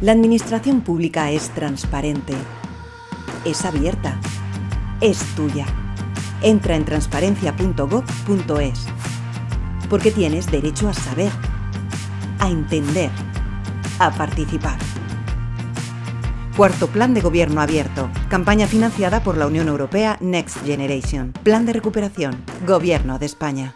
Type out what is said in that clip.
La administración pública es transparente, es abierta, es tuya. Entra en transparencia.gov.es porque tienes derecho a saber, a entender, a participar. Cuarto Plan de Gobierno Abierto. Campaña financiada por la Unión Europea Next Generation. Plan de recuperación. Gobierno de España.